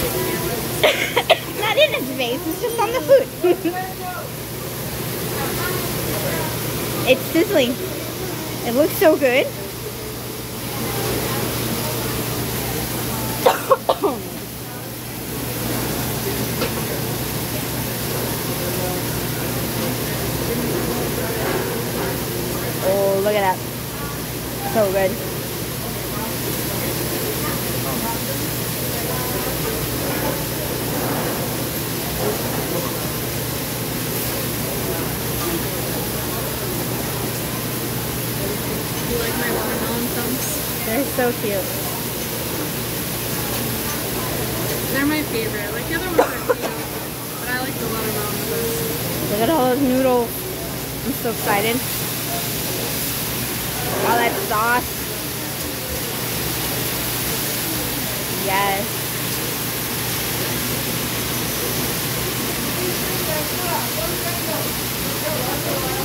not in its face, it's just on the food. it's sizzling. It looks so good. oh, look at that. So good. You like my watermelon thumbs? They're so cute. They're my favorite. Like the other ones are cute, but I like the watermelon best. Look at all those noodles. I'm so excited. All that sauce. Yes. Every time. Every time. How do I know? How do I do it?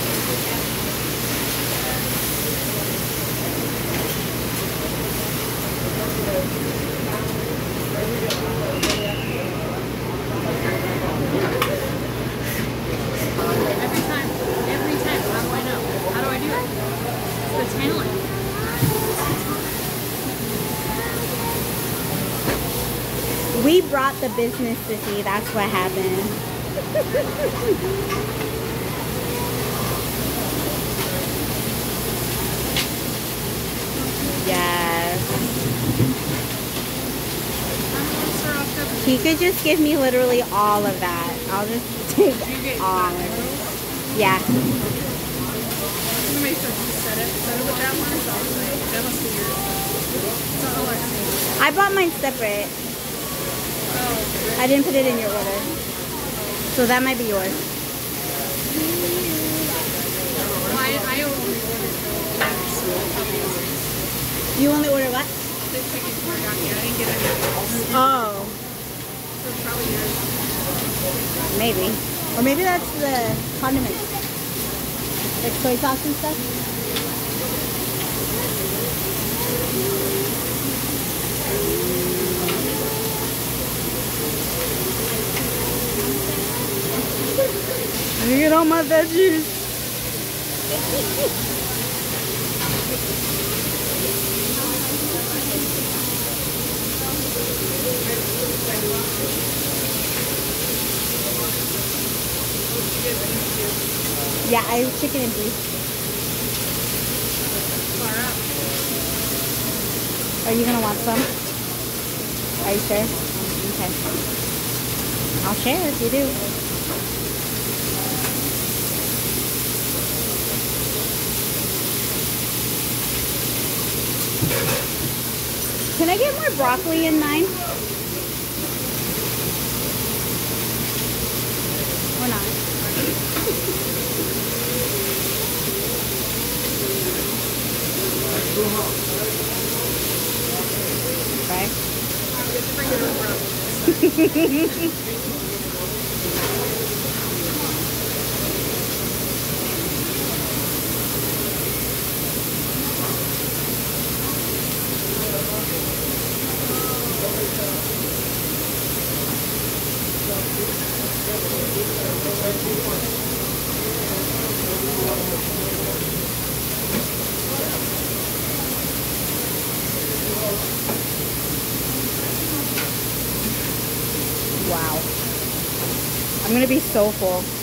It's the talent. We brought the business to see. That's what happened. yes. I'm gonna start off with He could just give me literally all of that. I'll just take Did you get all five of it. Yeah. I'm gonna make sure you set it. Set it with that one. So that must be yours. It's not all I bought mine separate. Oh, I didn't put it in your order. So that might be yours. well, I, I only ordered the You only order what? the chicken teriyaki. I didn't get else. Oh, So it's probably yours. Maybe. Or maybe that's the condiment. Like soy sauce and stuff. Let me get all my veggies. Yeah, I have chicken and beef. Are you gonna want some? Are you sure? Okay. I'll share if you do. Can I get more broccoli in mine? Or not? Okay. You have to bring your own broth. Wow. I'm gonna be so full.